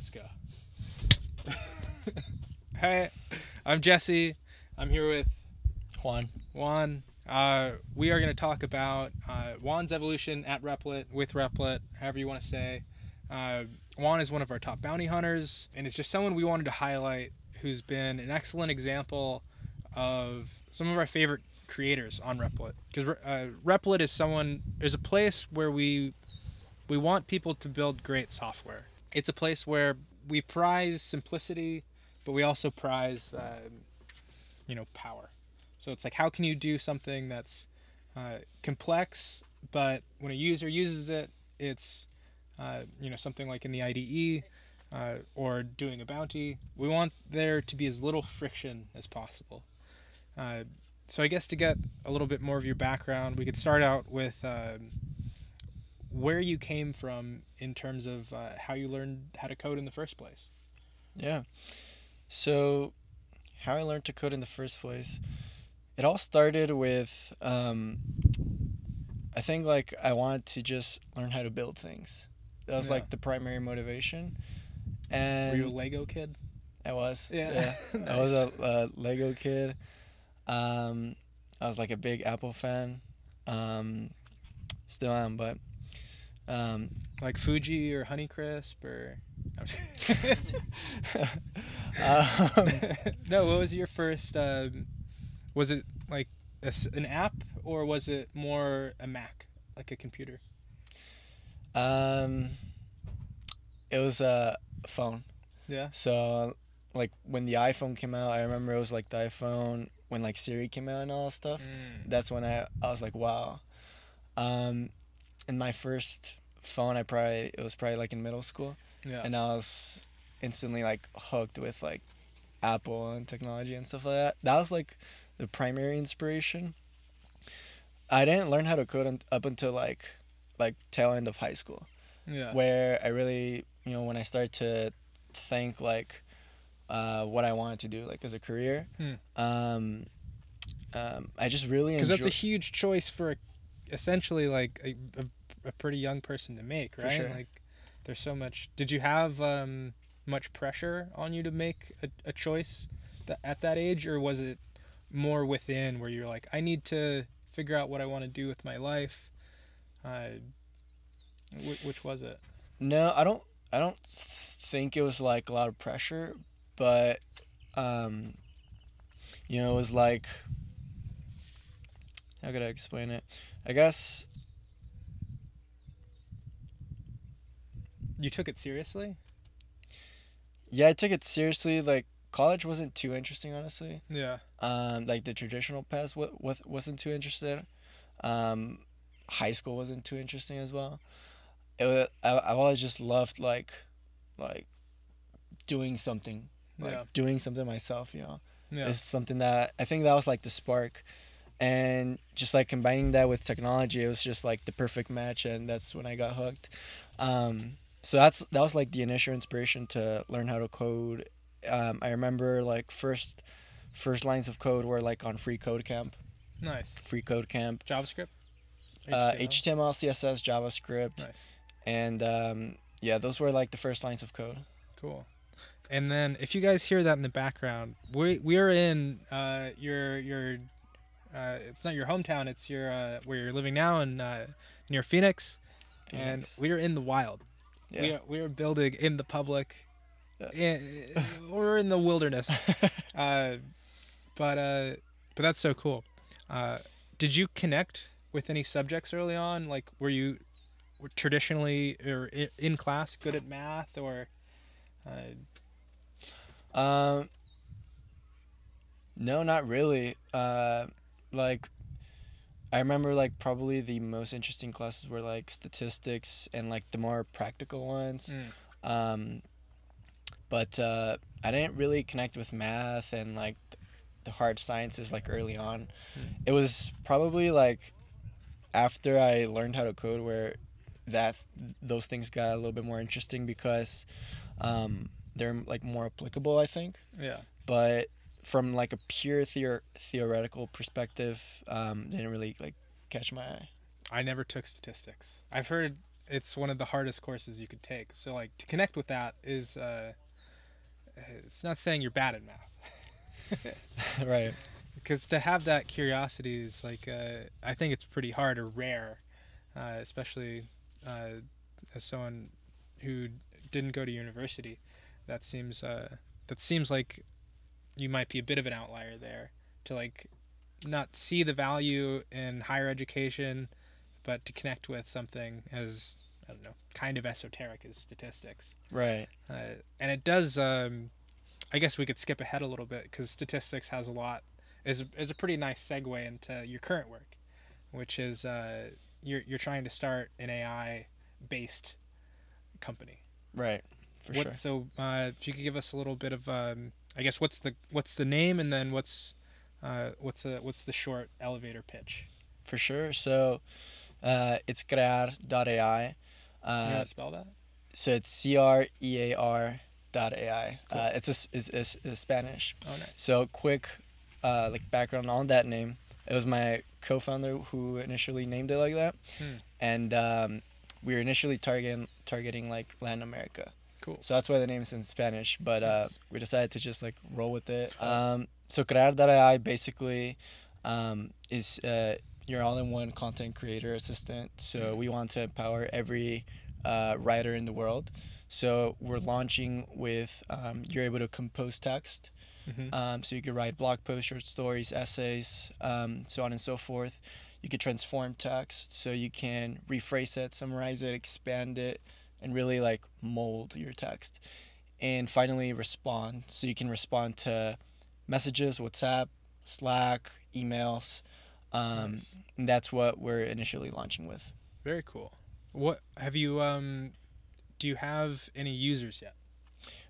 Let's go. hey, I'm Jesse. I'm here with Juan. Juan. Uh, we are going to talk about uh, Juan's evolution at Replit, with Replit, however you want to say. Uh, Juan is one of our top bounty hunters, and it's just someone we wanted to highlight who's been an excellent example of some of our favorite creators on Replit. Because uh, Replit is someone, is a place where we we want people to build great software. It's a place where we prize simplicity, but we also prize, um, you know, power. So it's like, how can you do something that's uh, complex, but when a user uses it, it's, uh, you know, something like in the IDE uh, or doing a bounty. We want there to be as little friction as possible. Uh, so I guess to get a little bit more of your background, we could start out with um, where you came from in terms of uh, how you learned how to code in the first place. Yeah. So, how I learned to code in the first place, it all started with, um, I think like I wanted to just learn how to build things. That was Yeah. like the primary motivation. And Were you a Lego kid? I was. Yeah. I was a, a Lego kid. Um, I was like a big Apple fan. Um, still am, but um, like Fuji or Honeycrisp or. I'm um, no, what was your first? Um, was it like a an app or was it more a Mac, like a computer? um, it was a phone. Yeah. So, like when the iPhone came out, I remember it was like the iPhone when like Siri came out and all that stuff. Mm. That's when I I was like, wow. Um, and my first phone, I probably it was probably like in middle school, Yeah. and I was instantly like hooked with like Apple and technology and stuff like that. That was like the primary inspiration. I didn't learn how to code un- up until like like tail end of high school yeah. where I really, you know, when I started to think like uh, what I wanted to do, like as a career, Hmm. um, um, I just really Because enjoy. that's a huge choice for, a, essentially, like a, a, a pretty young person to make, right? sure. Like, there's so much. Did you have um, much pressure on you to make a, a choice th- at that age, or was it more within where you're like, I need to figure out what I want to do with my life? Uh, wh- which was it? no, I don't. I don't think it was like a lot of pressure, but um, you know, it was like how could I explain it? I guess You took it seriously? yeah, I took it seriously. Like college wasn't too interesting, honestly. Yeah. um, like the traditional path wa- wa- wasn't too interested. Um, high school wasn't too interesting as well. It wa- I, I've always just loved like, like, doing something, like Yeah. doing something myself. You know, Yeah. it's something that I think that was like the spark, and just like combining that with technology, it was just like the perfect match, and that's when I got hooked. Um, so that's that was like the initial inspiration to learn how to code. Um, I remember like first first lines of code were like on free code camp nice. free code camp JavaScript? uh, html css javascript Nice. and um, yeah those were like the first lines of code Cool. And then if you guys hear that in the background, we we are in uh, your your uh, it's not your hometown, it's your uh, where you're living now in uh, near Phoenix, and we are in the wild. Yeah We are we are building in the public. Yeah. in- we're in the wilderness. Uh, but uh, but that's so cool. Uh, did you connect with any subjects early on? Like, were you were traditionally or in class good at math or? Uh, um no not really uh like i remember like probably the most interesting classes were like statistics and like the more practical ones mm, um but uh i didn't really connect with math and like the hard sciences like early on Mm. it was probably like after i learned how to code where that's those things got a little bit more interesting because um they're like more applicable i think yeah. but from like a pure theor- theoretical perspective um didn't really like catch my eye I never took statistics. I've heard it's one of the hardest courses you could take. So like to connect with that is uh, it's not saying you're bad at math. right. Because to have that curiosity is like uh, I think it's pretty hard or rare, uh, especially uh, as someone who didn't go to university. That seems uh, that seems like you might be a bit of an outlier there to like not see the value in higher education, but to connect with something as I don't know, kind of esoteric as statistics. Right. Uh, and it does. Um, I guess we could skip ahead a little bit because statistics has a lot is is a pretty nice segue into your current work, which is uh, you're you're trying to start an AI based company. Right. For what, sure. So uh, if you could give us a little bit of, um, I guess what's the what's the name and then what's uh, what's a, what's the short elevator pitch? For sure. So uh, it's crear.ai. Can you Uh, spell that? so it's C R E A R dot AI. Cool. Uh, it's a, it's, it's, it's Spanish. Oh, nice. So quick, uh, like background on that name. It was my co-founder who initially named it like that, Hmm. and um, we were initially targeting targeting like Latin America. Cool. So that's why the name is in Spanish. But uh, we decided to just like roll with it. Oh. Um, so crear.ai basically um, is uh, your all-in-one content creator assistant. So Mhm. we want to empower every uh, writer in the world. So we're launching with um, you're able to compose text. hmm Um, so you could write blog posts, short stories, essays, um, so on and so forth. You could transform text, so you can rephrase it, summarize it, expand it, and really like mold your text. And finally, respond. So you can respond to messages, WhatsApp, Slack, emails. Um, Nice. and that's what we're initially launching with. Very cool. What have you? Um, do you have any users yet?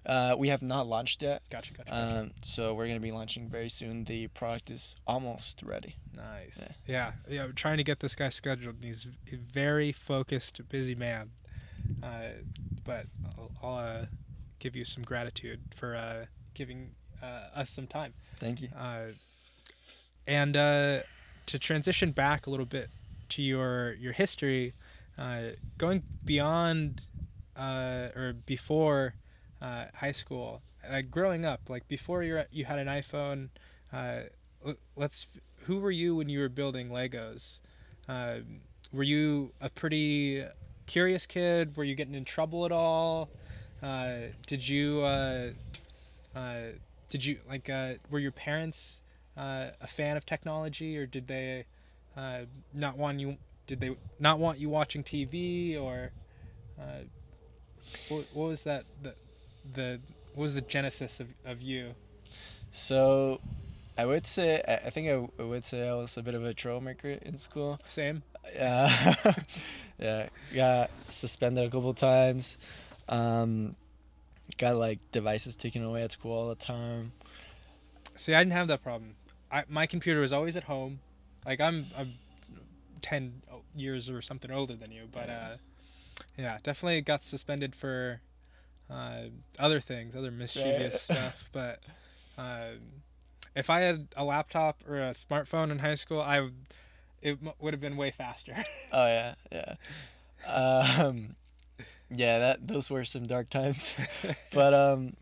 Uh, we have not launched yet, Gotcha. Gotcha. gotcha. um, so we're gonna be launching very soon. The product is almost ready. Nice. Yeah. Yeah. yeah. I'm trying to get this guy scheduled. He's a very focused, busy man. Uh, but I'll, I'll uh, give you some gratitude for uh, giving uh, us some time. Thank you. Uh, and uh, to transition back a little bit to your your history, uh, going beyond uh, or before uh, high school, like growing up, like before you you had an iPhone. Uh, let's. Who were you when you were building Legos? Uh, were you a pretty curious kid? Were you getting in trouble at all? Uh, did you? Uh, uh, did you like? Uh, were your parents uh, a fan of technology, or did they uh, not want you? Did they not want you watching TV, or uh, what, what was that? The, the what was the genesis of, of you? So, I would say I think I, I would say I was a bit of a troublemaker in school. Same. Yeah, yeah, got suspended a couple times. Um, got like devices taken away at school all the time. See, I didn't have that problem. I, my computer was always at home. Like I'm, I'm ten years or something older than you, but uh, yeah, definitely got suspended for uh, other things, other mischievous Right. stuff. But um, if I had a laptop or a smartphone in high school, I would, it m- would have been way faster. Oh yeah, yeah. Um, yeah, that those were some dark times. but um,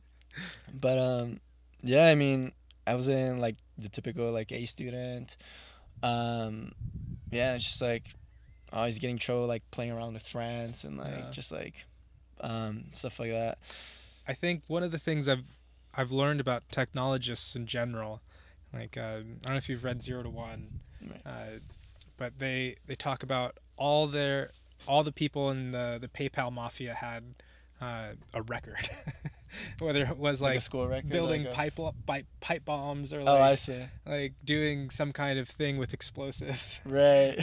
but um, yeah. I mean, I was in like the typical like A student. Um, yeah, it's just like always getting in trouble, like playing around with friends and like Yeah. just like um stuff like that. I think one of the things I've I've learned about technologists in general, like uh, I don't know if you've read Zero to One, Right. uh, but they they talk about all their all the people in the the PayPal mafia had uh, a record, whether it was Like, like, a school record. building like a- pipe pipe pipe bombs or Oh, I like see. like doing some kind of thing with explosives. Right.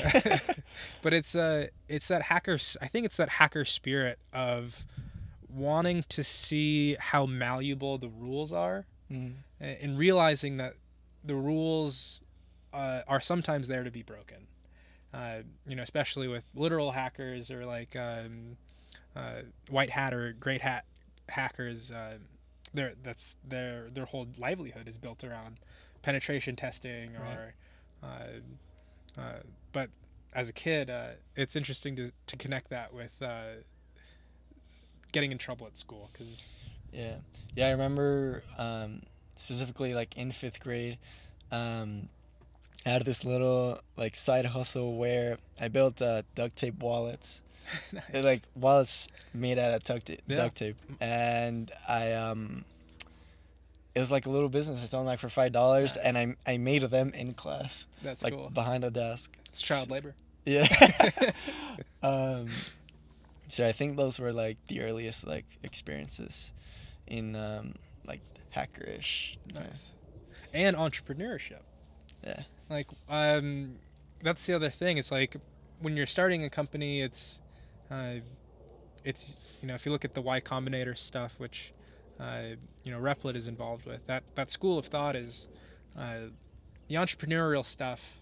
but it's uh it's that hacker I think it's that hacker spirit of wanting to see how malleable the rules are mm. and realizing that the rules uh, are sometimes there to be broken. Uh, you know, especially with literal hackers or like um, uh, white hat or great hat hackers. Uh, their that's their their whole livelihood is built around penetration testing or. Uh, uh, but as a kid, uh, it's interesting to to connect that with uh, getting in trouble at school because Yeah, yeah. I remember um, specifically like in fifth grade, um, I had this little like side hustle where I built uh, duct tape wallets. They're like wallets made out of duct tape, Yeah. duct tape, and I um, it was like a little business. I sold like for five dollars, Nice. and I I made them in class, that's like cool. behind a desk. It's child labor. Yeah. um, so I think those were like the earliest like experiences in um, like hackerish. Nice. And entrepreneurship. Yeah. Like, um, that's the other thing. It's like when you're starting a company, it's, uh, it's you know, if you look at the Y Combinator stuff, which, uh, you know, Replit is involved with, that that school of thought is, uh, the entrepreneurial stuff.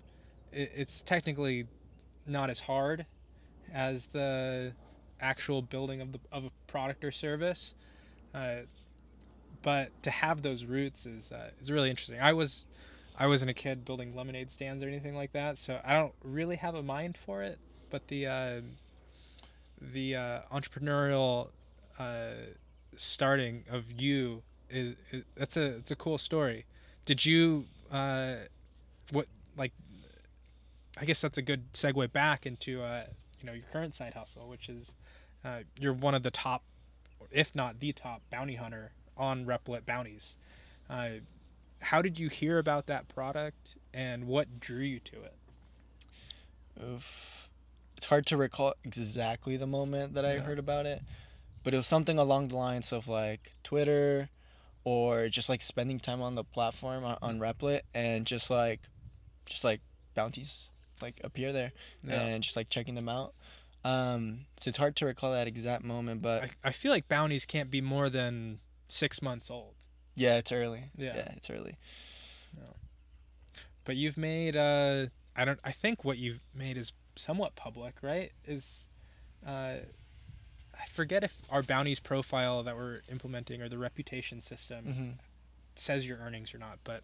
It, it's technically not as hard as the actual building of the of a product or service. Uh, but to have those roots is uh, is really interesting. I was I wasn't a kid building lemonade stands or anything like that, so I don't really have a mind for it. But the uh, the uh, entrepreneurial uh, starting of you is, is that's a it's a cool story. Did you uh, what like? I guess that's a good segue back into uh, you know your current side hustle, which is uh, you're one of the top, if not the top, bounty hunter on Replit bounties. Uh, how did you hear about that product, and what drew you to it? Oof. It's hard to recall exactly the moment that I Yeah. heard about it, but it was something along the lines of like Twitter or just like spending time on the platform on, on Replit and just like just like bounties like appear there and just like checking them out. Um, so it's hard to recall that exact moment, but I, I feel like bounties can't be more than six months old. Yeah, it's early. Yeah. yeah it's early. But you've made uh, I don't I think what you've made is somewhat public, right? Is uh, I forget if our bounties profile that we're implementing or the reputation system hmm says your earnings or not, but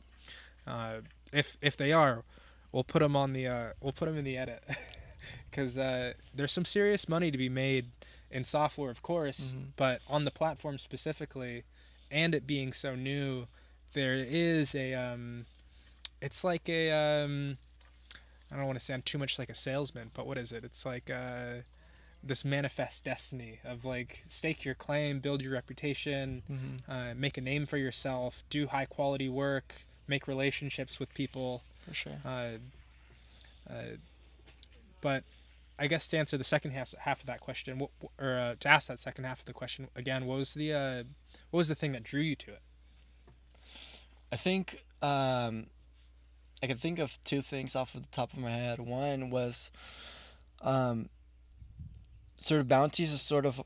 uh, if if they are, we'll put them on the uh, we'll put them in the edit because uh, there's some serious money to be made in software, of course, Mhm. but on the platform specifically, and it being so new, there is a um, it's like a um, I don't want to sound too much like a salesman, but what is it? It's like uh, this manifest destiny of like stake your claim, build your reputation, hmm uh, make a name for yourself, do high quality work, make relationships with people. for sure. Uh, uh, but I guess to answer the second half, half of that question, what, or uh, to ask that second half of the question again, what was the uh, what was the thing that drew you to it? I think um, I can think of two things off of the top of my head. One was um, sort of bounties is sort of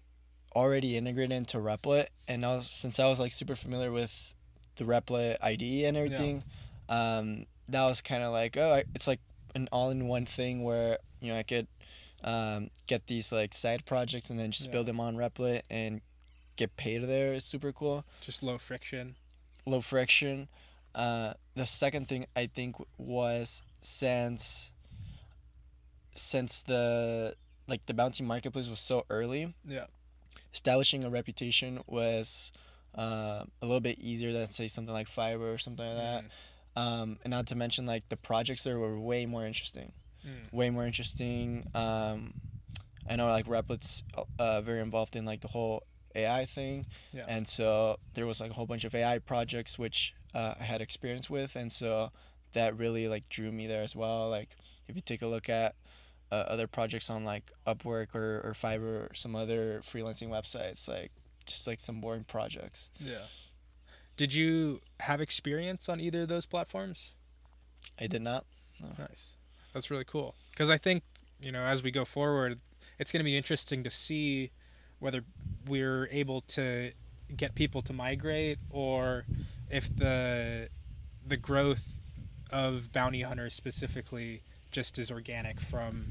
already integrated into Replit, and I was, since I was like super familiar with the Replit ID and everything, um, that was kind of like oh, I- it's like an all-in-one thing where you know I could um, get these like side projects and then just Yeah. build them on Replit and get paid there is super cool Just low friction. low friction. Uh, the second thing I think was since since the like the bounty marketplace was so early, Yeah. establishing a reputation was uh, a little bit easier than say something like Fiverr or something like that. Um, and not to mention like the projects there were way more interesting, Mm. way more interesting. Um, I know like Replit's uh, very involved in like the whole AI thing, Yeah. and so there was like a whole bunch of AI projects which uh, I had experience with, and so that really like drew me there as well. Like if you take a look at uh, other projects on like Upwork or, or Fiverr or some other freelancing websites, like just like some boring projects. Yeah. Did you have experience on either of those platforms? I did not. Nice. That's really cool. Because I think, you know, as we go forward, it's going to be interesting to see whether we're able to get people to migrate or if the the growth of bounty hunters specifically just is organic from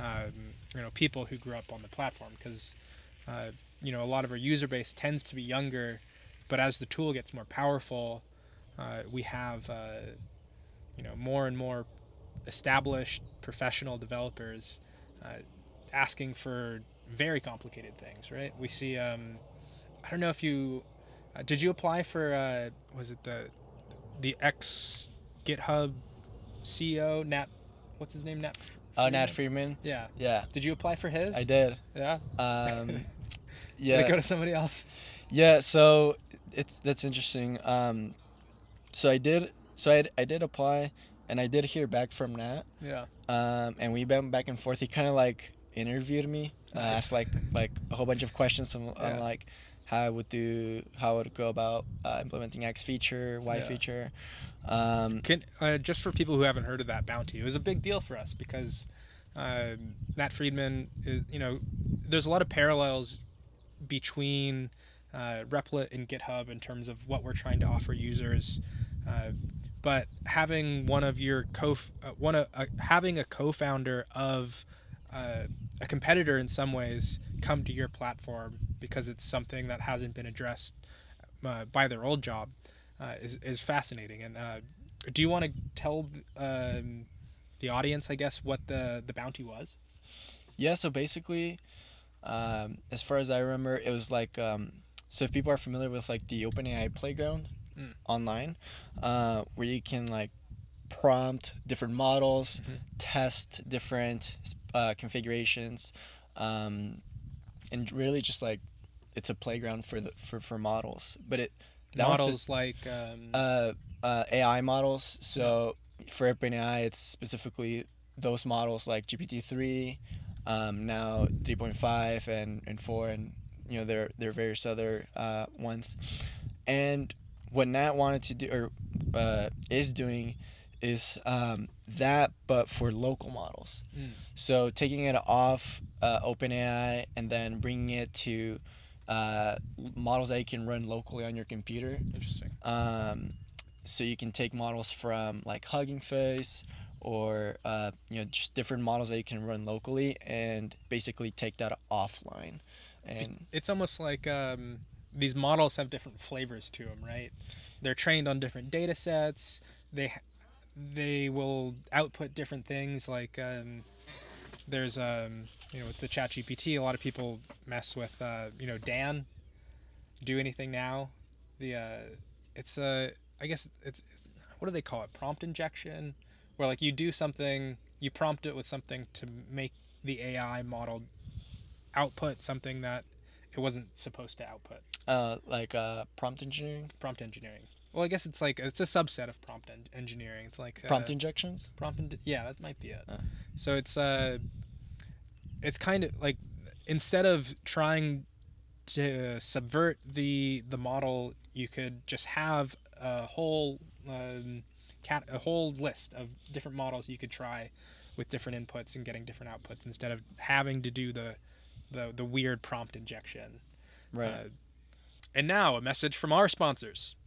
um, you know people who grew up on the platform. Because uh, you know a lot of our user base tends to be younger but as the tool gets more powerful uh, we have uh, you know more and more established professional developers uh, asking for very complicated things, right? We see. Um, I don't know if you uh, did you apply for uh, was it the the ex GitHub CEO Nat what's his name Nat Oh, Nat Friedman. yeah Yeah, did you apply for his I did. yeah Um, did yeah. it go to somebody else Yeah, so it's that's interesting. Um, so I did, so I, I did apply, and I did hear back from Nat. yeah Um, and we went back and forth. He kind of like interviewed me, uh, Nice. asked like like a whole bunch of questions on, Yeah. on like how I would do, how I would go about uh, implementing X feature, Y Yeah. feature. Um, Can uh, just for people who haven't heard of that bounty, it was a big deal for us because um Nat Friedman, is, you know, there's a lot of parallels between uh, Replit and GitHub in terms of what we're trying to offer users. Uh, but having one of your co uh, one of uh, having a co-founder of uh, a competitor in some ways come to your platform because it's something that hasn't been addressed uh, by their old job uh, is, is fascinating. And uh, do you want to tell um, the audience, I guess, what the, the bounty was? Yeah, so basically, um, as far as I remember, it was like um, so if people are familiar with like the OpenAI playground Mm. online, uh, where you can like prompt different models, Mhm. test different uh, configurations, um, and really just like it's a playground for the for, for models. But it that Models like um, uh, uh, AI models. So for OpenAI, it's specifically those models like GPT-3, um, now 3.5 and, and 4, and you know there there are various other uh, ones. And what Nat wanted to do or uh, is doing is um, that, but for local models. Mm. So taking it off uh, OpenAI and then bringing it to uh, models that you can run locally on your computer. interesting. Um, so you can take models from like Hugging Face or uh, you know just different models that you can run locally and basically take that offline. And It's almost like um, these models have different flavors to them, right? They're trained on different data sets. They they will output different things. Like um, there's um, you know with the ChatGPT, a lot of people mess with uh, you know DAN. Do anything now? The uh, it's a I guess it's, it's what do they call it? Prompt injection, where like you do something, you prompt it with something to make the AI model output something that it wasn't supposed to output. uh, like uh, prompt engineering, Prompt engineering. Well, I guess it's like it's a subset of prompt en- engineering. It's like uh, prompt injections. prompt. En- yeah, that might be it. Uh. So it's uh, it's kind of like instead of trying to subvert the the model, you could just have a whole um, cat a whole list of different models you could try with different inputs and getting different outputs instead of having to do the the, the weird prompt injection. Right. Uh, and now a message from our sponsors.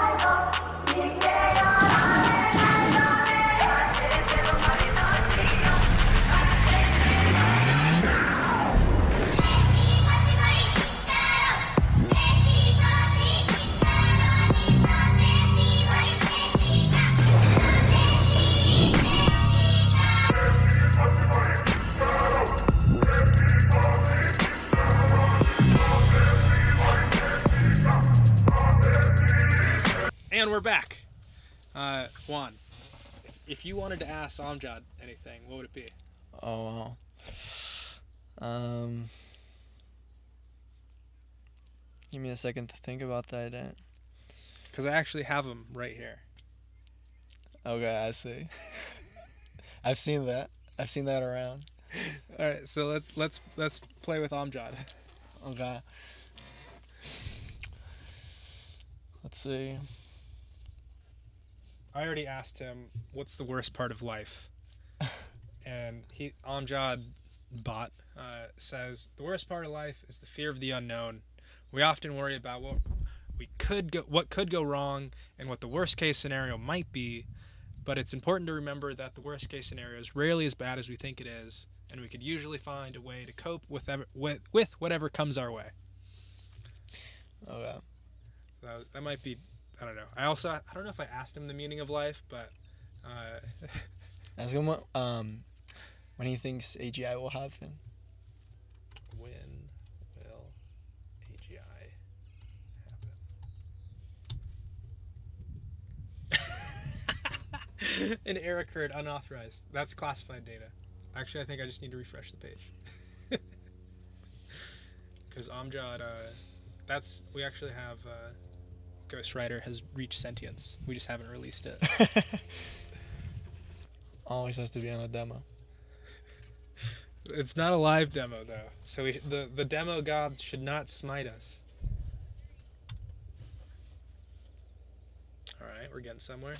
And we're back. Uh, Juan, if, if you wanted to ask Amjad anything, what would it be? oh wow. Um. Give me a second to think about that. Because I actually have them right here. Okay, I see. I've seen that. I've seen that around. All right, so let, let's let's play with Amjad. Okay. Let's see. I already asked him what's the worst part of life, and he Amjad bot uh, says the worst part of life is the fear of the unknown. We often worry about what we could go, what could go wrong, and what the worst case scenario might be. But it's important to remember that the worst case scenario is rarely as bad as we think it is, and we could usually find a way to cope with ever, with, with whatever comes our way. Okay. That, that might be I don't know. I also I don't know if I asked him the meaning of life, but uh, Ask him what um when he thinks AGI will happen. when will AGI happen? An error occurred, unauthorized. That's classified data. Actually, I think I just need to refresh the page. Because Amjad, uh, that's we actually have uh, Ghostwriter has reached sentience. We just haven't released it. Always has to be on a demo. It's not a live demo though, so we, the the demo gods should not smite us. All right, we're getting somewhere.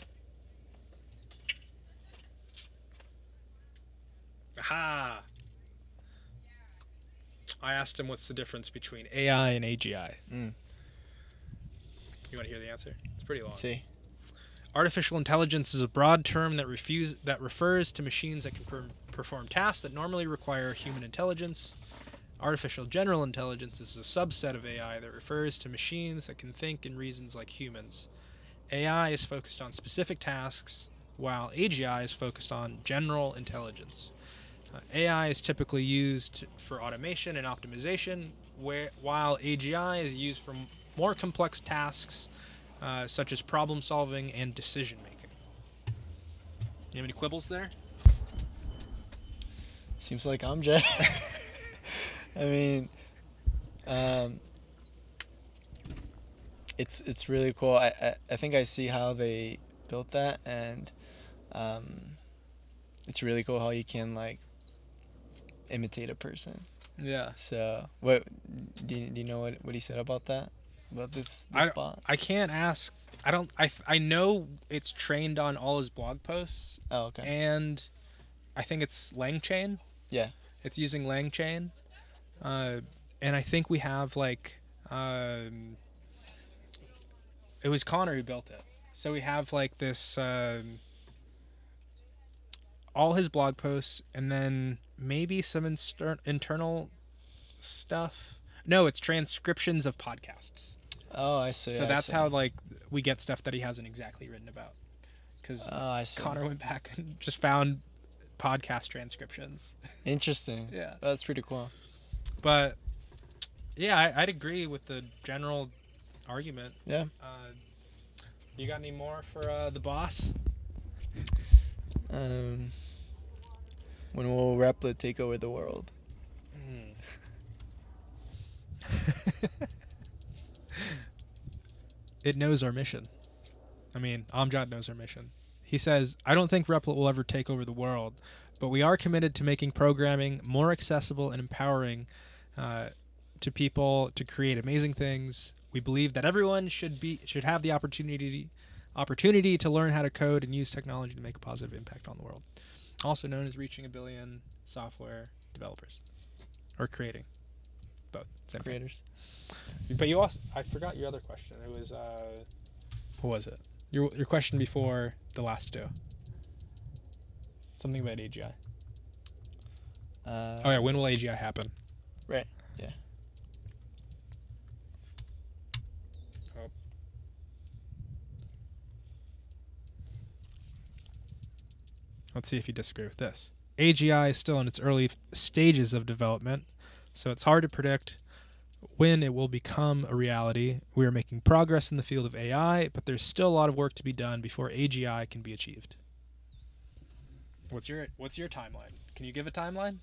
Aha! I asked him what's the difference between AI and AGI. Mm. You want to hear the answer? It's pretty long. Let's see. Artificial intelligence is a broad term that refuse that refers to machines that can per- perform tasks that normally require human intelligence. Artificial general intelligence is a subset of AI that refers to machines that can think and reasons like humans. AI is focused on specific tasks, while AGI is focused on general intelligence. Uh, AI is typically used for automation and optimization, where, while AGI is used for more complex tasks uh, such as problem solving and decision making. You have any quibbles there? Seems like Amjad. I mean, um, it's it's really cool. I, I I think I see how they built that, and um, it's really cool how you can like imitate a person. Yeah. So, what do you, do you know what, what he said about that? About this, I- bot? I can't ask. I don't. I I know it's trained on all his blog posts, Oh, okay. and I think it's LangChain. Yeah. It's using LangChain, uh, and I think we have like, um, it was Connor who built it. So we have like this, um, all his blog posts, and then maybe some inster- internal stuff. No, it's transcriptions of podcasts. Oh, I see. So I that's see. how like we get stuff that he hasn't exactly written about. Because Oh, Connor went back and just found podcast transcriptions. Interesting. Yeah. That's pretty cool. But yeah, I, I'd agree with the general argument. Yeah. Uh, you got any more for uh, the boss? Um, when will Replit take over the world? it knows our mission. I mean, Amjad knows our mission. He says, I don't think Replit will ever take over the world, but we are committed to making programming more accessible and empowering uh, to people to create amazing things. We believe that everyone should be should have the opportunity opportunity to learn how to code and use technology to make a positive impact on the world. Also known as reaching a billion software developers or creating both. Same thing. Creators. But you also, I forgot your other question. It was, uh, what was it? Your your question before the last two. Something about AGI. Uh, Oh yeah, when will AGI happen? Right, yeah. Oh. Let's see if you disagree with this. AGI is still in its early stages of development, so it's hard to predict when it will become a reality. We are making progress in the field of AI, but there's still a lot of work to be done before AGI can be achieved. What's your What's your timeline? Can you give a timeline?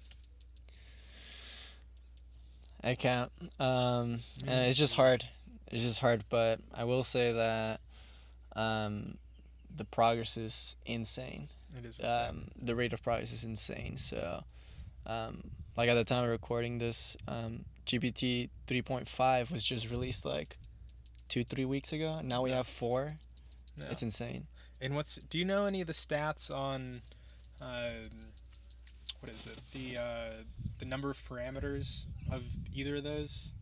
I can't. Um, and it's just hard. It's just hard, but I will say that um, the progress is insane. It is. Um, the rate of progress is insane. So, um, like at the time of recording this, um, GPT 3.5 was just released like two, three weeks ago. Now we have four. Yeah. It's insane. And what's do you know any of the stats on um, what is it? The uh, the number of parameters of either of those?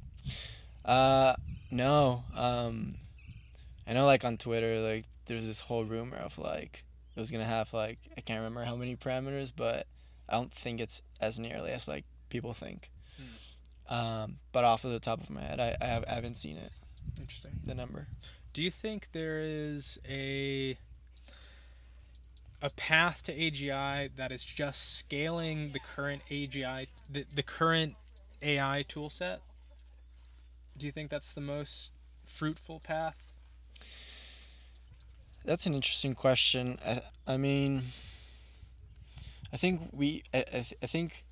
Uh, no. Um, I know like on Twitter, like there's this whole rumor of like it was gonna have like I can't remember how many parameters, but I don't think it's as nearly as like people think. Um, but off of the top of my head, I, I have I haven't seen it Interesting. the number. do you think there is a a path to AGI that is just scaling the current AGI the, the current AI tool set? Do you think that's the most fruitful path? That's an interesting question. I, I mean, I think we, I, I, th- I think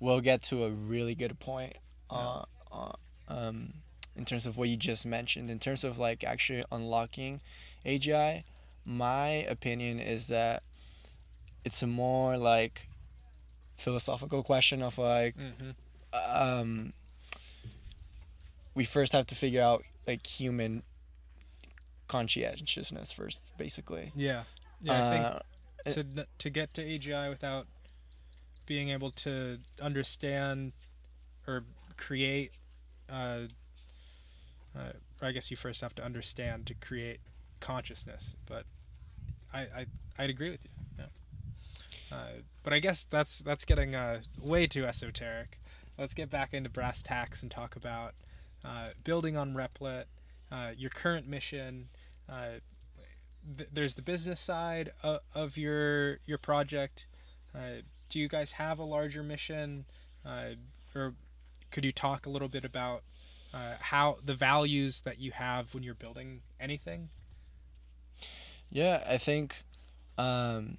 we'll get to a really good point uh, uh, um, in terms of what you just mentioned. In terms of like actually unlocking AGI, my opinion is that it's a more like philosophical question of like, Mm-hmm. um, we first have to figure out like human conscientiousness first, basically. Yeah. Yeah, I think Uh, to to get to AGI without being able to understand or create uh, uh, I guess you first have to understand to create consciousness but I, I I'd agree with you. Yeah. uh, but I guess that's that's getting uh, way too esoteric. Let's get back into brass tacks and talk about uh, building on Replit uh, your current mission th- there's the business side of, of your your project. Uh, do you guys have a larger mission, uh, or could you talk a little bit about uh, how the values that you have when you're building anything? Yeah, I think, um,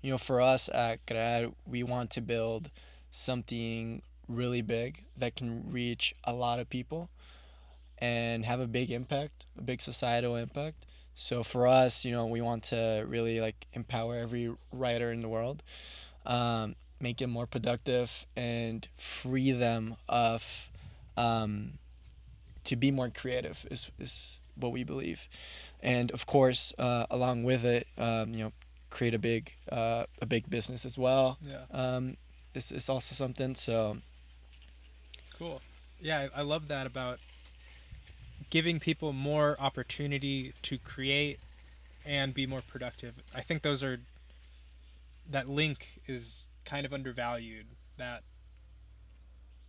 you know, for us at Crear, we want to build something really big that can reach a lot of people and have a big impact, a big societal impact. So for us, you know, we want to really like empower every writer in the world, um, make them more productive, and free them of um, to be more creative. Is is what we believe, and of course, uh, along with it, um, you know, create a big uh, a big business as well. Yeah, Um, is is also something. So cool. Yeah, I, I love that about giving people more opportunity to create and be more productive. I think those are that link is kind of undervalued. That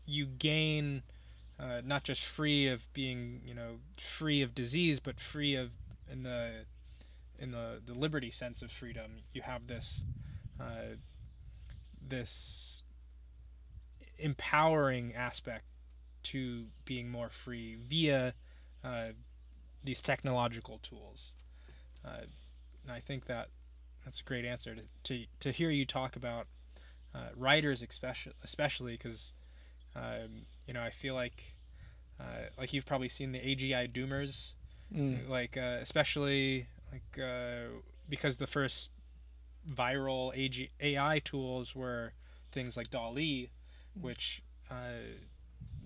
you gain uh, not just free of being, you know, free of disease, but free of in the in the the liberty sense of freedom. You have this uh, this empowering aspect to being more free via uh, these technological tools. Uh, and I think that that's a great answer to, to, to hear you talk about uh, writers, especially, especially because um, you know I feel like uh, like you've probably seen the AGI Doomers, mm, like uh, especially like uh, because the first viral AG- AI tools were things like DALL-E, which uh,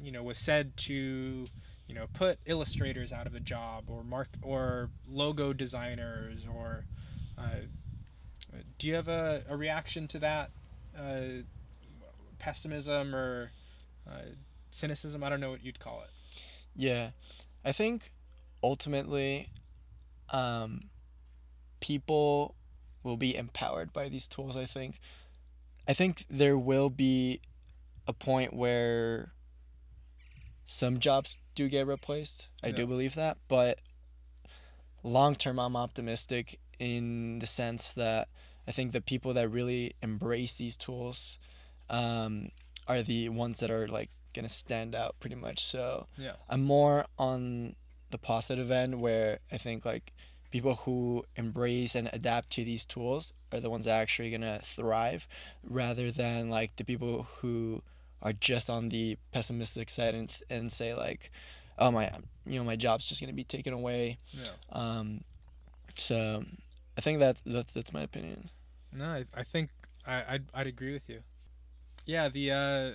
you know was said to you know put illustrators out of a job or mark or logo designers or uh, do you have a, a reaction to that uh, pessimism or uh, cynicism? I don't know what you'd call it. yeah, I think ultimately, um, people will be empowered by these tools. I think, I think there will be a point where some jobs do get replaced. I Yeah. do believe that, but long term, I'm optimistic in the sense that I think the people that really embrace these tools um, are the ones that are like gonna stand out pretty much. So Yeah. I'm more on the positive end where I think like people who embrace and adapt to these tools are the ones that are actually gonna thrive rather than like the people who are just on the pessimistic side and, and say like oh my you know my job's just gonna be taken away Yeah. um so i think that that's that's my opinion No, I, I think I, I'd, I'd agree with you. Yeah, the uh,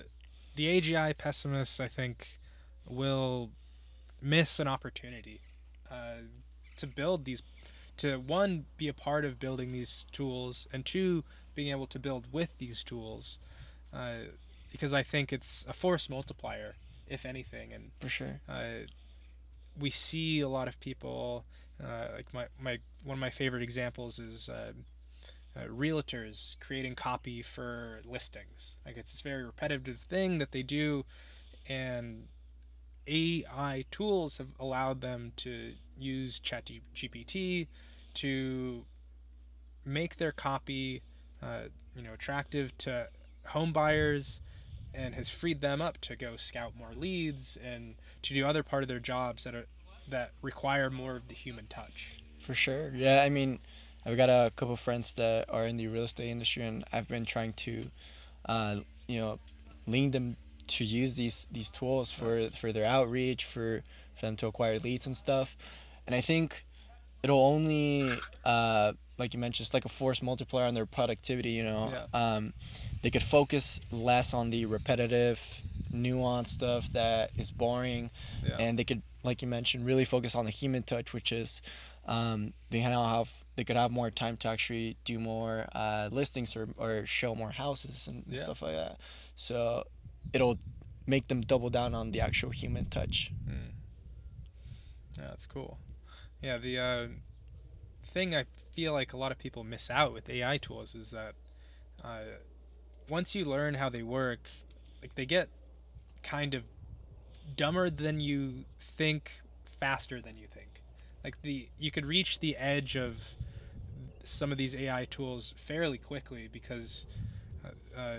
the AGI pessimists, I think, will miss an opportunity uh, to build these, to one be a part of building these tools, and two being able to build with these tools, uh, because I think it's a force multiplier, if anything, and for sure. uh, we see a lot of people uh, like my, my one of my favorite examples is uh, uh, realtors creating copy for listings. Like it's this very repetitive thing that they do and AI tools have allowed them to use ChatGPT to make their copy, uh, you know, attractive to home buyers, and has freed them up to go scout more leads and to do other part of their jobs that are that require more of the human touch. For sure. Yeah, I mean, I've got a couple friends that are in the real estate industry, and I've been trying to, uh, you know, lean them to use these these tools for Nice. for their outreach, for for them to acquire leads and stuff. And I think it'll only, uh, like you mentioned, it's like a force multiplier on their productivity. You know, Yeah. um, they could focus less on the repetitive, nuanced stuff that is boring Yeah. and they could like you mentioned really focus on the human touch which is um, they now have they could have more time to actually do more uh, listings or, or show more houses and Yeah. stuff like that so it'll make them double down on the actual human touch Mm. Yeah, that's cool. Yeah, the uh, thing I feel like a lot of people miss out with AI tools is that uh, once you learn how they work, like they get kind of dumber than you think, faster than you think. Like the you could reach the edge of some of these AI tools fairly quickly because uh, uh,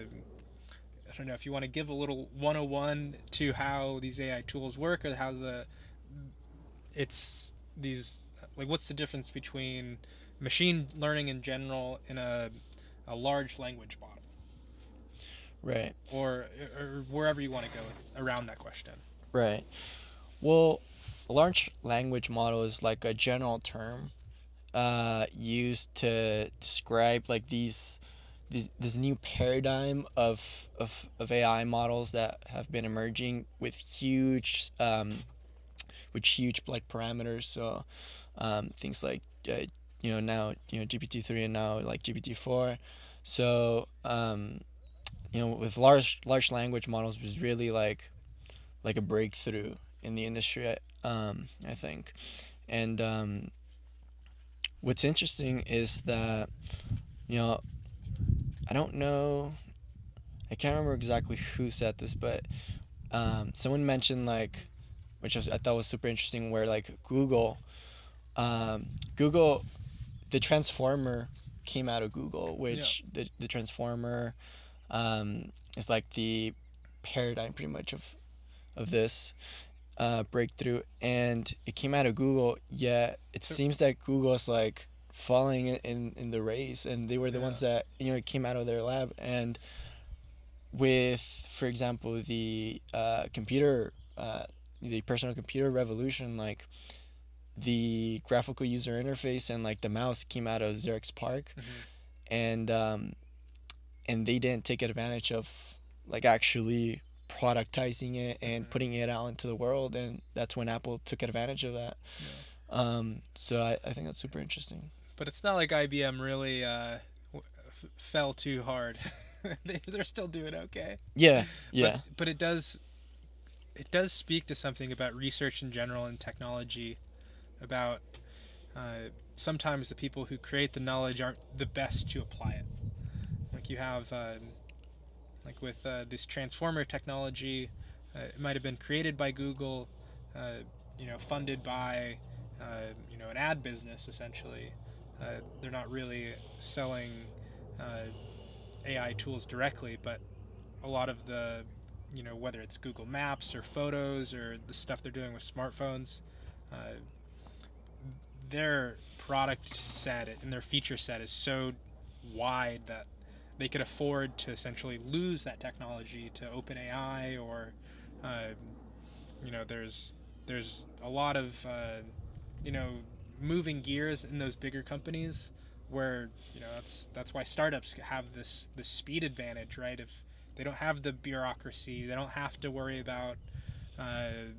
I don't know if you want to give a little 101 to how these AI tools work or how the it's these like what's the difference between machine learning in general and a a large language model? Right. Or or wherever you want to go around that question. right. Well a large language model is like a general term uh, used to describe like these this, this new paradigm of, of of AI models that have been emerging with huge um, with huge like parameters. So um, things like uh, you know now you know GPT three and now like GPT four. So um, you know with large large language models was really like like a breakthrough in the industry um, I think. And um, what's interesting is that you know I don't know I can't remember exactly who said this but um, someone mentioned like which I thought was super interesting where like Google um, Google the transformer came out of Google which the, the transformer um, is like the paradigm pretty much of of this uh, breakthrough. And it came out of Google yet it So- seems that Google's like falling in, in, in the race. And they were the ones that you know it came out of their lab. And with for example the uh, computer uh, the personal computer revolution like the graphical user interface and like the mouse came out of Xerox PARC and um, and they didn't take advantage of like actually productizing it and Mhm. putting it out into the world and that's when Apple took advantage of that um, so I, I think that's super interesting But it's not like IBM really uh, w- f- fell too hard. they, they're still doing okay. yeah But- yeah But, it does it does speak to something about research in general and technology about uh, sometimes the people who create the knowledge aren't the best to apply it. Like you have um, like with uh, this transformer technology, uh, it might have been created by Google, uh, you know, funded by uh, you know an ad business essentially. Uh, they're not really selling AI tools directly, but a lot of the you know whether it's Google Maps or Photos or the stuff they're doing with smartphones, uh, their product set and their feature set is so wide that they could afford to essentially lose that technology to OpenAI or uh, you know there's there's a lot of uh, you know moving gears in those bigger companies where you know that's that's why startups have this this speed advantage right? If they don't have the bureaucracy. They don't have to worry about uh,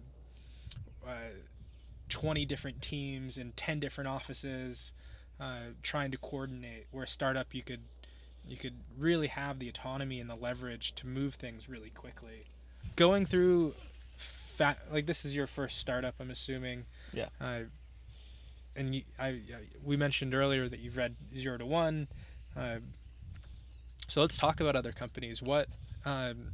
uh, 20 different teams and 10 different offices uh, trying to coordinate. Where a startup you could you could really have the autonomy and the leverage to move things really quickly. Going through fat like this is your first startup i'm assuming. Yeah. uh, and you, I, I we mentioned earlier that you've read zero to one. Uh, so let's talk about other companies. What um,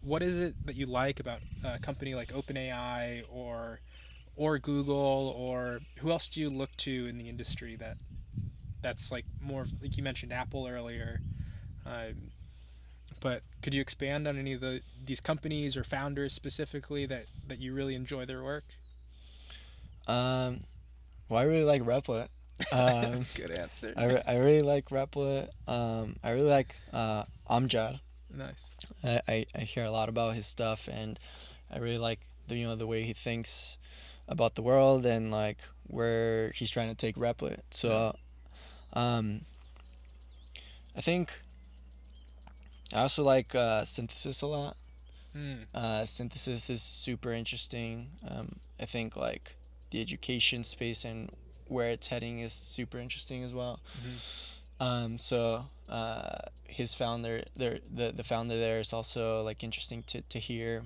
what is it that you like about a company like OpenAI or or Google or who else do you look to in the industry that that's like more like you mentioned Apple earlier. Um, but could you expand on any of the these companies or founders specifically that that you really enjoy their work? Um, well, I really like Replit. Um, Good answer. I, re- I really like Replit. Um, I really like uh, Amjad. nice. I, I, I hear a lot about his stuff, and I really like the you know the way he thinks about the world and like where he's trying to take Replit. So, um, I think I also like uh, synthesis a lot. Mm. Uh, synthesis is super interesting. Um, I think like the education space and where it's heading is super interesting as well. Mhm. Um, so uh, his founder, there, the the founder there is also like interesting to to hear.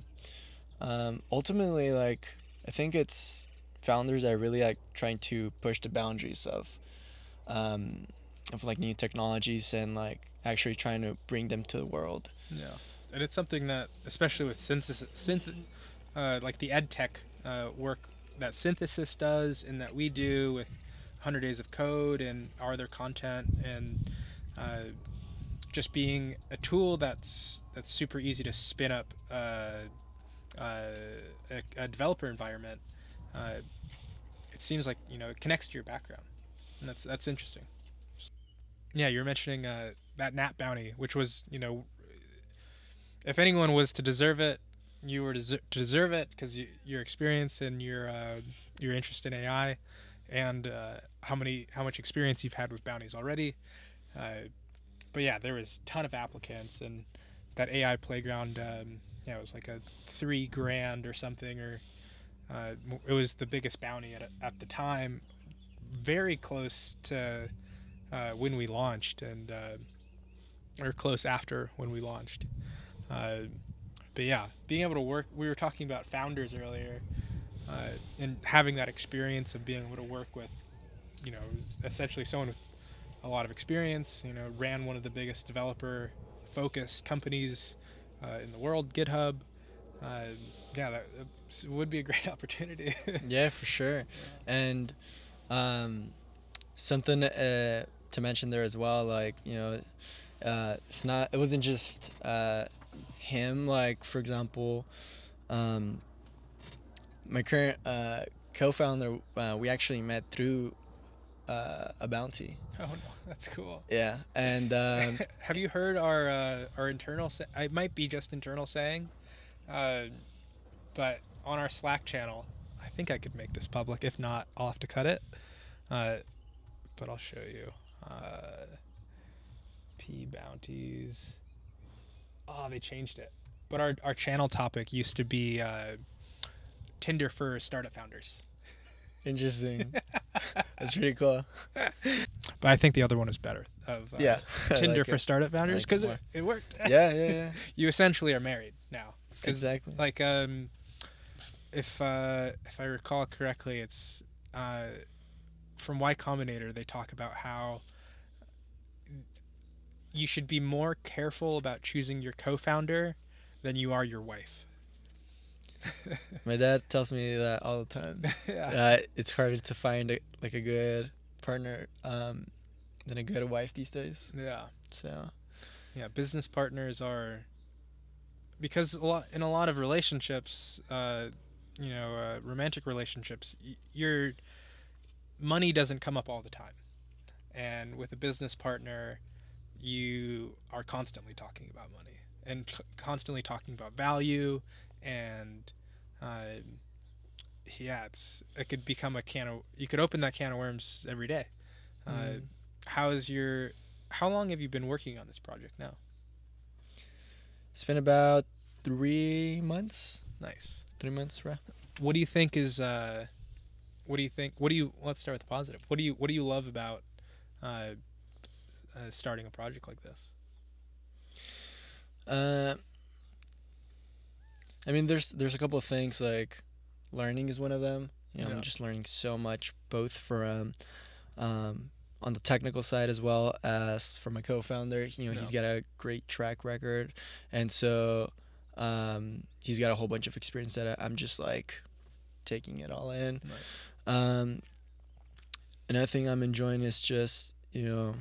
Um, ultimately, like I think it's founders are really like trying to push the boundaries of, um, of like new technologies and like actually trying to bring them to the world. Yeah, and it's something that, especially with synthesis, synth, uh, like the ed tech uh, work that synthesis does, and that we do with 100 Days of Code and our other content, and uh, just being a tool that's that's super easy to spin up uh, uh, a, a developer environment. Uh, it seems like you know it connects to your background, and that's that's interesting. Yeah, you were mentioning uh, that Nat bounty, which was you know if anyone was to deserve it, you were to deserve it because you, your experience and your uh, your interest in AI, and uh, how many how much experience you've had with bounties already. Uh, but yeah, there was a ton of applicants, and that AI playground, um, yeah, it was like a three grand or something, or uh, it was the biggest bounty at at the time, very close to uh, when we launched, and uh, or close after when we launched. But yeah, being able to work, we were talking about founders earlier, uh, and having that experience of being able to work with, you know, essentially someone with a lot of experience, you know, ran one of the biggest developer focused companies uh, in the world, GitHub. Uh, yeah, that, that would be a great opportunity. yeah, for sure. And um, something uh, to mention there as well, like you know, uh, it's not. It wasn't just uh, him. Like for example, um, my current uh, co-founder, uh, we actually met through uh, a bounty. oh no, that's cool. Yeah, and um, Have you heard our uh, our internal? Sa- it might be just internal saying, uh, but on our Slack channel, I think I could make this public. If not, I'll have to cut it. Uh, but I'll show you. Uh, P bounties. Oh, they changed it. But our our channel topic used to be uh, Tinder for startup founders. interesting. That's pretty cool. But I think the other one is better. Of uh, Yeah, Tinder like for it. startup founders like because more. it, it worked. Yeah, yeah, yeah. you essentially are married now. Exactly. Like um, if uh, if I recall correctly, it's uh, from Y Combinator. They talk about how you should be more careful about choosing your co-founder than you are your wife. My dad tells me that all the time. yeah. uh, it's harder to find a, like a good partner um, than a good wife these days. yeah. So Yeah, business partners are because a lot in a lot of relationships, uh, you know, uh, romantic relationships, y- your money doesn't come up all the time, and with a business partner, you are constantly talking about money and c- constantly talking about value, and uh, yeah, it's it could become a can of you could open that can of worms every day. Uh, Mm. How is your how long have you been working on this project now? it's been about three months. Nice. Three months, right? What do you think is uh what do you think what do you let's start with the positive. What do you what do you love about uh, starting a project like this? Uh, I mean, there's there's a couple of things like learning is one of them. You know, Yeah. I'm just learning so much, both from um, on the technical side as well as from my co-founder. You know, he's got a great track record, and so Um, he's got a whole bunch of experience that I, I'm just like taking it all in. Nice. Um, another thing I'm enjoying is just you know,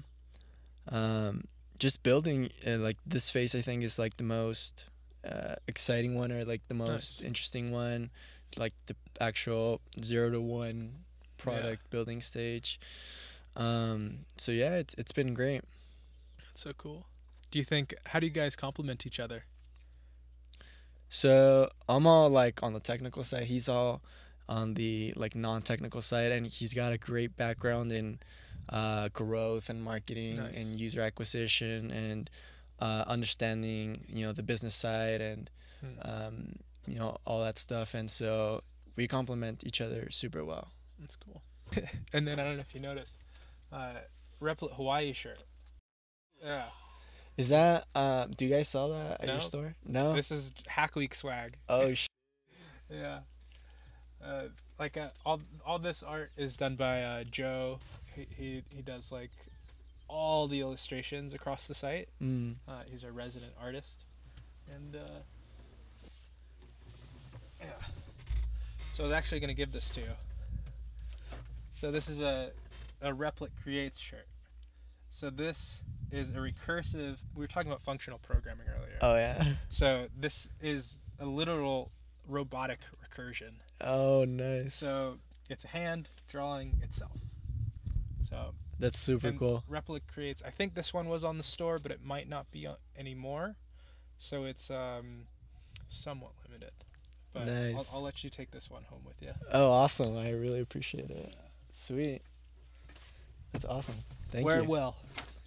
um, just building uh, like this phase. I think is like the most uh, exciting one or like the most Nice. interesting one, like the actual zero to one product building stage. Um, so yeah, it's it's been great. That's so cool. Do you think? How do you guys complement each other? So I'm all like on the technical side. He's all on the like non-technical side, and he's got a great background in uh, growth and marketing Nice. and user acquisition and uh, understanding you know the business side and Hmm. um, you know all that stuff. And so we complement each other super well. That's cool. and then I don't know if you noticed, uh, Replit Hawaii shirt. Yeah, Is that uh, do you guys sell that at No. your store? No. this is Hack Week swag. oh sh- Yeah. Uh, like uh, all all this art is done by uh, Joe. He, he he does like all the illustrations across the site. mm. Uh, he's our resident artist, and uh, yeah. So I was actually gonna give this to you. So this is a a Replit Creates shirt. So this is a recursive. We were talking about functional programming earlier. Oh yeah. So this is a literal robotic recursion. Oh nice. So it's a hand drawing itself. So That's super cool. Replit creates. I think this one was on the store, but it might not be anymore. So it's um, somewhat limited. But Nice. I'll, I'll let you take this one home with you. Oh, awesome! I really appreciate it. Sweet. That's awesome. Thank Wear you. it well.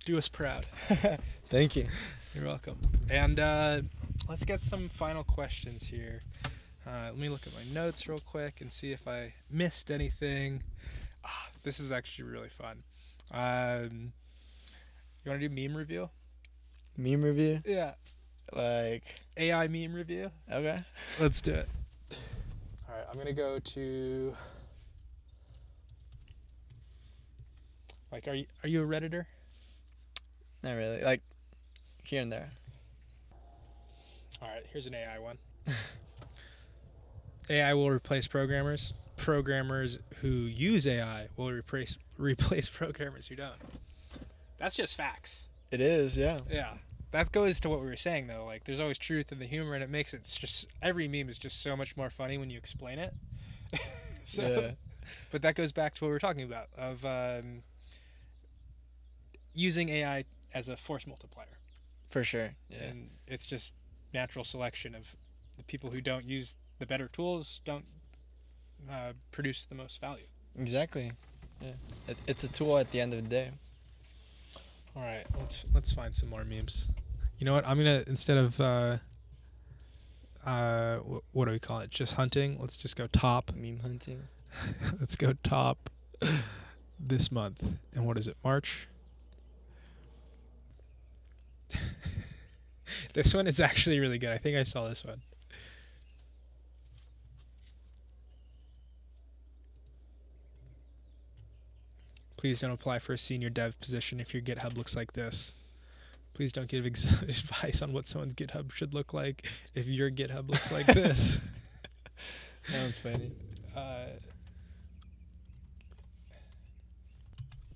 Do us proud. Thank you. You're welcome. And uh, let's get some final questions here. Uh, let me look at my notes real quick and see if I missed anything. Ah, this is actually really fun. Um, you want to do meme review? Meme review? Yeah. Like, AI meme review? okay. Let's do it. All right, I'm gonna go to. Like, are you are you a redditor? Not really. Like, here and there. All right, here's an AI one. AI will replace programmers. Programmers who use AI will replace replace programmers who don't. That's just facts. It is, yeah. Yeah. That goes to what we were saying though. Like there's always truth in the humor and it makes it it's just every meme is just so much more funny when you explain it. so yeah. but that goes back to what we were talking about of um, using AI as a force multiplier. For sure. Yeah. and it's just natural selection of the people who don't use the better tools don't uh, produce the most value. Exactly. Yeah. It, it's a tool at the end of the day. All right, let's let's find some more memes. You know what? I'm gonna instead of uh, uh, wh- what do we call it? Just hunting. Let's just go top. Meme hunting. let's go top this month. And what is it? March. this one is actually really good. I think I saw this one. Please don't apply for a senior dev position if your GitHub looks like this. Please don't give ex- advice on what someone's GitHub should look like if your GitHub looks like this. That was funny. Uh,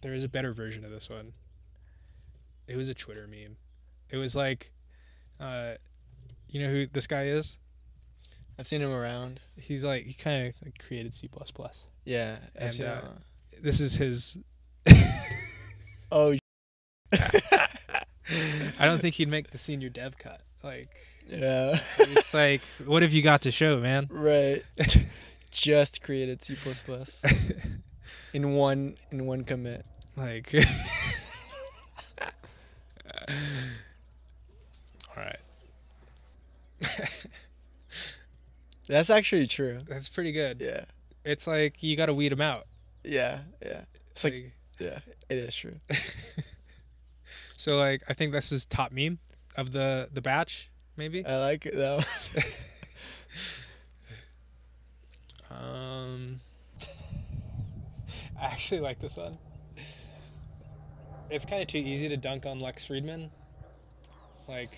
there is a better version of this one. It was a Twitter meme. It was like, uh, you know who this guy is? I've seen him around. He's like he kind of like created C++. Yeah. I've And, seen uh. This is his. Oh, I don't think he'd make the senior dev cut. Like yeah. it's like, what have you got to show, man? right. Just created C++ plus in one in one commit. like. All right. That's actually true. That's pretty good. Yeah. It's like you got to weed them out. Yeah. Yeah. It's like yeah, it is true. so like I think this is top meme of the the batch maybe. I like it though. Um I actually like this one. It's kind of too easy to dunk on Lex Fridman. Like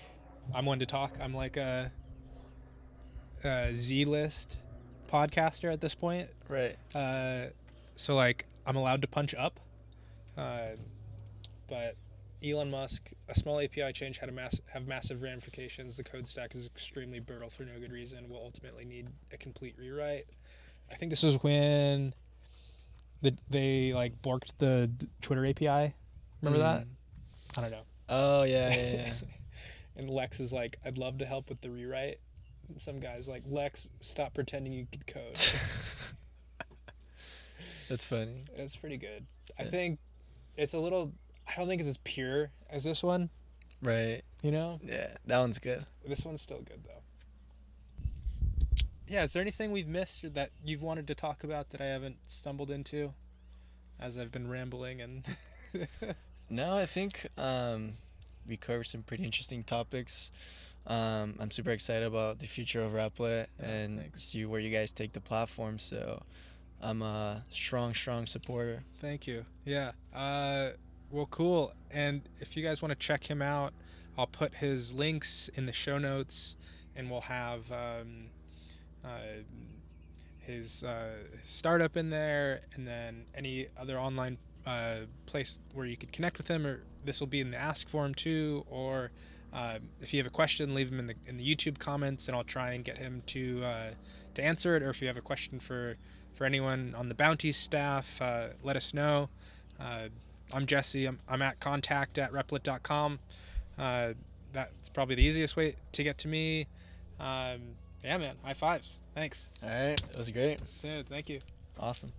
I'm one to talk. I'm like uh a Z list podcaster at this point. Right. Uh, so like I'm allowed to punch up, uh, but Elon Musk, a small API change had a mass have massive ramifications. The code stack is extremely brittle for no good reason. We'll ultimately need a complete rewrite. I think this was when the they like borked the Twitter API. Remember that? Mm. I don't know. Oh yeah, yeah, yeah. and Lex is like, I'd love to help with the rewrite. And some guys like, Lex, stop pretending you could code. That's funny. it's pretty good. I think it's a little. I don't think it's as pure as this one. Right. You know, Yeah, that one's good. this one's still good though. Yeah, is there anything we've missed or that you've wanted to talk about that I haven't stumbled into, as I've been rambling and. No, I think um, we covered some pretty interesting topics. Um, I'm super excited about the future of Replit Yeah, and thanks. see where you guys take the platform. So I'm a strong, strong supporter. Thank you. Yeah. Uh, well, cool. And if you guys want to check him out, I'll put his links in the show notes, and we'll have um, uh, his, uh, startup in there, and then any other online uh, place where you could connect with him. Or this will be in the ask form too. Or uh, if you have a question, leave him in the in the YouTube comments, and I'll try and get him to uh, to answer it. Or if you have a question for for anyone on the bounty staff, uh, let us know. Uh, I'm Jesse. I'm, I'm at contact at replit.com. Uh, that's probably the easiest way to get to me. Um, yeah, man. High fives. Thanks. All right, it was great. Dude, thank you. Awesome.